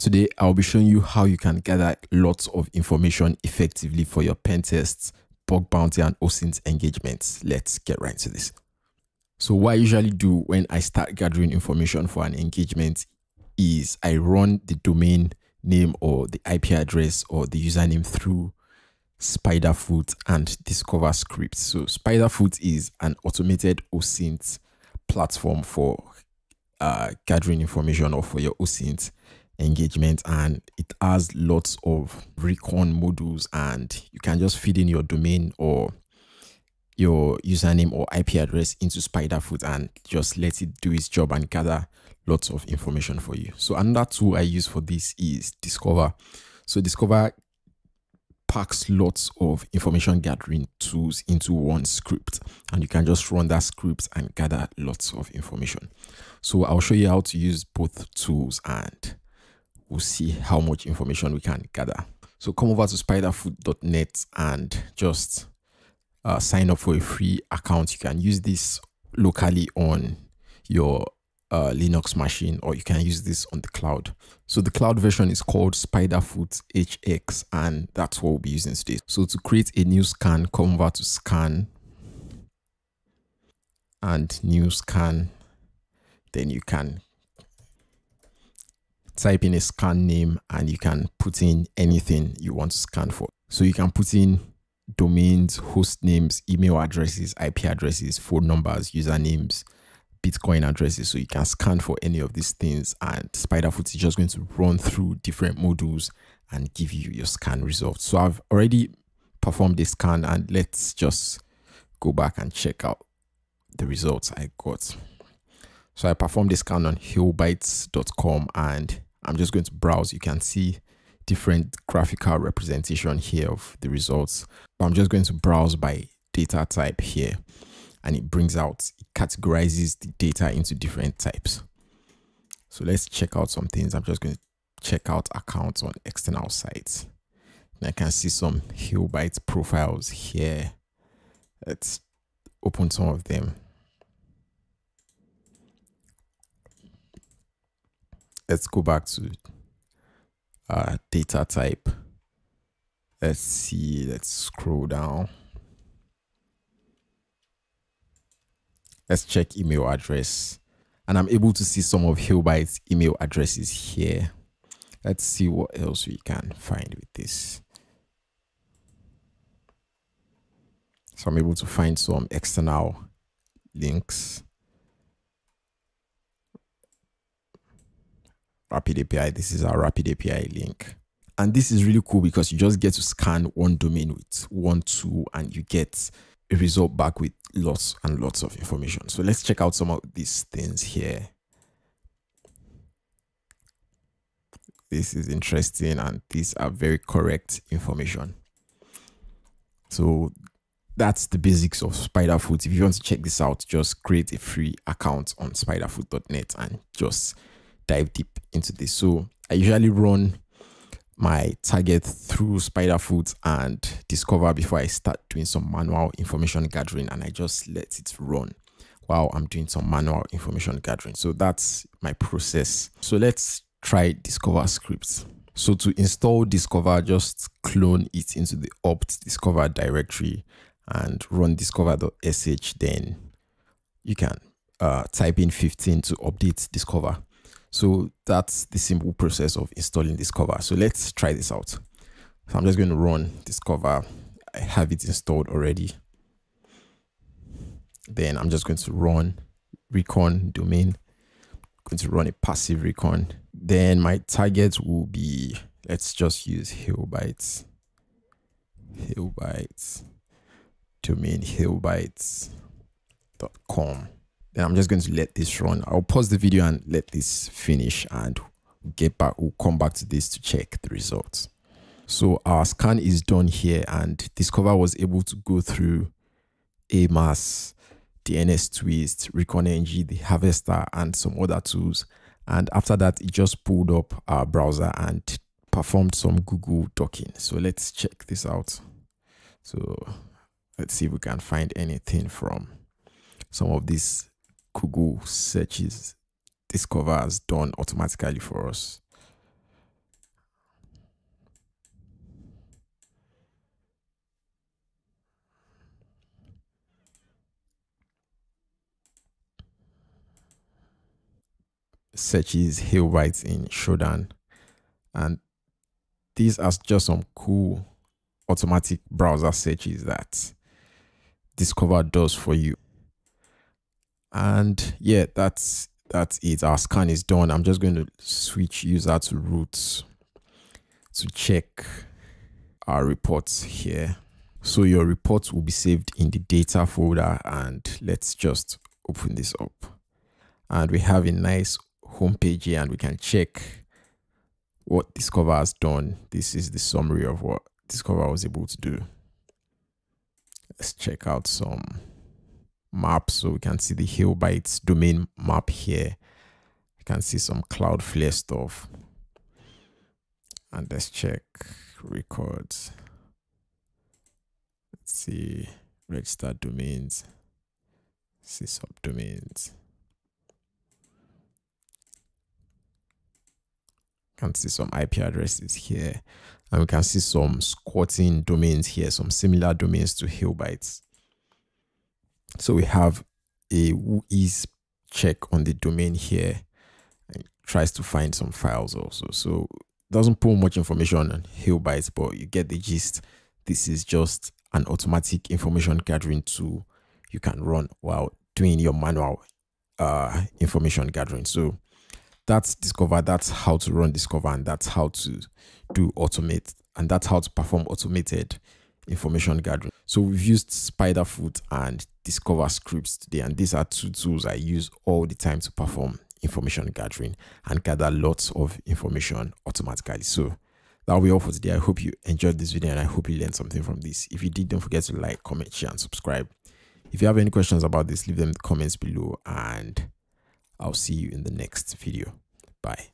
Today, I'll be showing you how you can gather lots of information effectively for your pen tests, bug bounty, and OSINT engagements. Let's get right into this. So what I usually do when I start gathering information for an engagement is I run the domain name or the IP address or the username through Spiderfoot and Discover scripts. So Spiderfoot is an automated OSINT platform for uh, gathering information or for your OSINT engagement and it has lots of recon modules and you can just feed in your domain or your username or IP address into Spiderfoot and just let it do its job and gather lots of information for you. So another tool I use for this is Discover. So Discover packs lots of information gathering tools into one script and you can just run that script and gather lots of information. So I'll show you how to use both tools and we'll see how much information we can gather. So come over to spiderfoot.net and just uh, sign up for a free account. You can use this locally on your uh, Linux machine or you can use this on the cloud. So the cloud version is called Spiderfoot HX and that's what we'll be using today. So to create a new scan, come over to scan and new scan. Then you can type in a scan name and you can put in anything you want to scan for. So you can put in domains, host names, email addresses, IP addresses, phone numbers, usernames, Bitcoin addresses. So you can scan for any of these things and Spiderfoot is just going to run through different modules and give you your scan results. So I've already performed the scan and let's just go back and check out the results I got. So I performed the scan on hailbytes.com and I'm just going to browse. You can see different graphical representation here of the results. But I'm just going to browse by data type here and it brings out, it categorizes the data into different types. So let's check out some things. I'm just going to check out accounts on external sites. And I can see some HailByte profiles here. Let's open some of them. Let's go back to uh, data type. Let's see, let's scroll down. Let's check email address. And I'm able to see some of HailByte's email addresses here. Let's see what else we can find with this. So I'm able to find some external links. Rapid API. This is our Rapid API link. And this is really cool because you just get to scan one domain with one tool and you get a result back with lots and lots of information. So let's check out some of these things here. This is interesting and these are very correct information. So that's the basics of Spiderfoot. If you want to check this out, just create a free account on spiderfoot.net and just dive deep into this. So I usually run my target through Spiderfoot and Discover before I start doing some manual information gathering and I just let it run while I'm doing some manual information gathering. So that's my process. So let's try Discover scripts. So to install Discover, just clone it into the opt Discover directory and run discover.sh. Then you can uh, type in 15 to update Discover. So that's the simple process of installing Discover. So let's try this out. So I'm just going to run Discover. I have it installed already. Then I'm just going to run recon domain. I'm going to run a passive recon. Then my target will be, let's just use HailBytes. HailBytes. Domain hailbytes.com. Then I'm just going to let this run. I'll pause the video and let this finish and get back. We'll come back to this to check the results. So our scan is done here and Discover was able to go through Amass, DNS Twist, recon-ng the Harvester, and some other tools. And after that, it just pulled up our browser and performed some Google dorking. So let's check this out. So let's see if we can find anything from some of these Google searches discover has done automatically for us. Searches HailBytes in Shodan. And these are just some cool automatic browser searches that Discover does for you. And yeah, that's that's it. Our scan is done. I'm just going to switch user to root to check our reports here. So your reports will be saved in the data folder and let's just open this up. And we have a nice homepage here and we can check what Discover has done. This is the summary of what Discover was able to do. Let's check out some maps so we can see the HailBytes domain map here. You can see some Cloudflare stuff. And let's check records. Let's see registered domains. See subdomains. Can see some IP addresses here, and we can see some squatting domains here, some similar domains to HailBytes. So we have a WHOIS check on the domain here and tries to find some files also. So doesn't pull much information on HailBytes, but you get the gist. This is just an automatic information gathering tool you can run while doing your manual uh, information gathering. So that's Discover. That's how to run Discover, and that's how to do automate, and that's how to perform automated information gathering. So we've used Spiderfoot and Discover scripts today, and these are two tools I use all the time to perform information gathering and gather lots of information automatically. So that'll be all for today. I hope you enjoyed this video and I hope you learned something from this. If you did, don't forget to like, comment, share, and subscribe. If you have any questions about this, leave them in the comments below and I'll see you in the next video. Bye.